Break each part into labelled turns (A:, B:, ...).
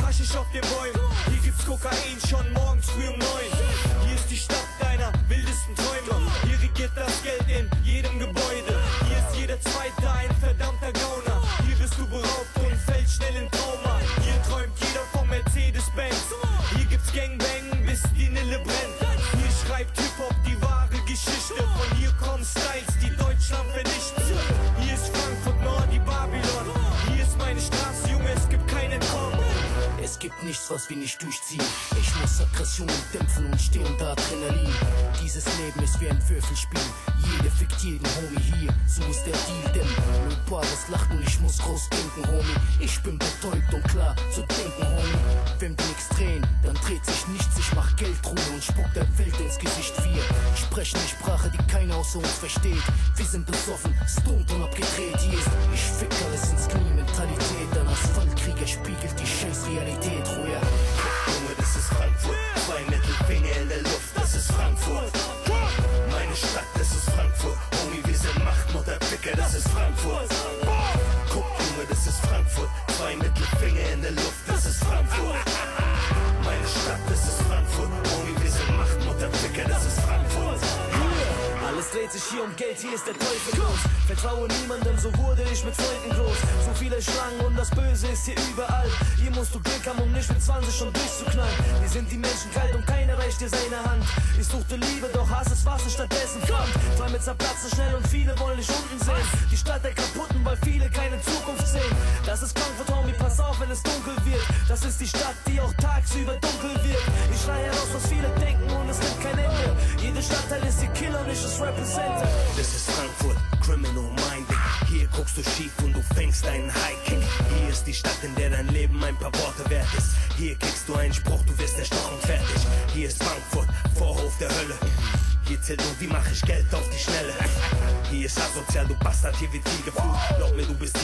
A: Haschisch auf den Bäumen. Hier gibt's Kokain schon morgens früh um neun. Gibt
B: nichts, was wir nicht durchziehen. Ich muss Aggressionen dämpfen und steh unter Adrenalin. Dieses Leben ist wie ein Würfelspiel. Jeder fickt jeden Homie hier, so ist der Deal. Denn nur Paris lacht und ich muss groß denken, Homie. Ich bin betäubt und klar zu denken, Homie. Wenn wir nichts drehen, dann dreht sich nichts. Ich mach Geldruhe und spuck der Welt ins Gesicht. Wir sprechen eine Sprache, die keiner außer uns versteht. Wir sind besoffen, stoned und abgedreht. Hier ist, ich fick alles ins
C: Frankfurt. Zwei Mittelfinger in der Luft, das ist Frankfurt. Meine Stadt, das ist Frankfurt. Homie, wir sind Machtmutter, Ficker, das ist Frankfurt.
A: Alles dreht sich hier um Geld, hier ist der Teufel los. Vertraue niemandem, so wurde ich mit Freunden groß. So viele Schlangen und das Böse ist hier überall. Hier musst du Glück haben, um nicht mit 20 schon durchzuknallen. Hier sind die Menschen kalt und keiner reicht dir seine Hand. Ich suchte Liebe, doch Hass ist was und stattdessen Flammt. Träume zerplatzen schnell und viele wollen dich unten sehen. Die Stadt der Kaputten, weil viele keine Zukunft es dunkel wird. Das ist die Stadt, die auch tagsüber dunkel wird. Ich schrei heraus, was viele denken und es nimmt kein Ende. Jede Stadtteil ist ihr Killer und ich das Representer.
C: Das ist Frankfurt, Criminal Minded. Hier guckst du schief und du fängst einen Highkick. Hier ist die Stadt, in der dein Leben ein paar Worte wert ist. Hier kriegst du einen Spruch, du wirst erstochen fertig. Hier ist Frankfurt, Vorhof der Hölle. Hier zählt nur, wie mach ich Geld auf die Schnelle. Hier ist asozial, du Bastard, hier wird viel geflucht.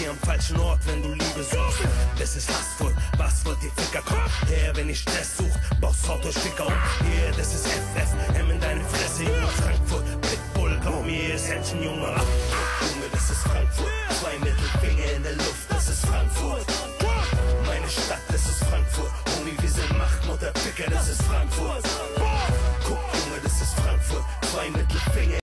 C: Am falschen Ort, wenn du Liebe suchst. Das ist hassvoll, was wollt ihr Ficker kommen? Her, wenn ich Stress sucht, Boss haut euch Ficker um. Hier, das ist FF, M in deine Fresse, Junge, Frankfurt, Pitbull, glaub mir, ist Händchen, Junge. Junge, das ist Frankfurt, zwei Mittelfinger in der Luft, das ist Frankfurt. Meine Stadt, das ist Frankfurt, Homie, wir sind Machtmutter, Ficker, das ist Frankfurt.